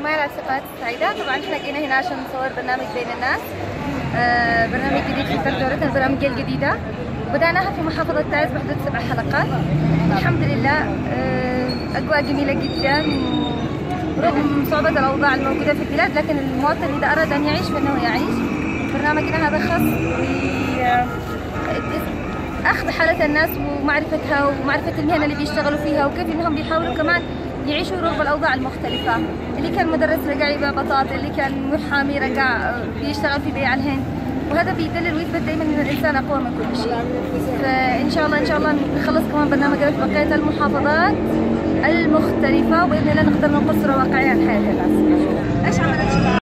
سمية في قناة السعيدة طبعا إحنا جينا هنا عشان نصور برنامج بين الناس. آه برنامج جديد في دورتنا البرامج الجديدة. بدأناها في محافظة تعز بحدود سبع حلقات. الحمد لله آه أجواء جميلة جدا. رغم صعوبة الأوضاع الموجودة في البلاد لكن المواطن إذا أراد أن يعيش فإنه يعيش. برنامجنا هذا خاص أخذ حالة الناس ومعرفتها ومعرفة المهنة اللي بيشتغلوا فيها وكيف إنهم بيحاولوا كمان يعيشوا رغم الأوضاع المختلفة. اللي كان مدرس رجع يبيع بطاطا اللي كان محامي رجع بيشتغل في بيع الهند. وهذا بيدلل ويثبت دايما ان الإنسان أقوى من كل شيء. فإن شاء الله إن شاء الله نخلص كمان برنامجنا في بقية المحافظات المختلفة وباذن الله نقدر ننقل صوره واقعيه عن الناس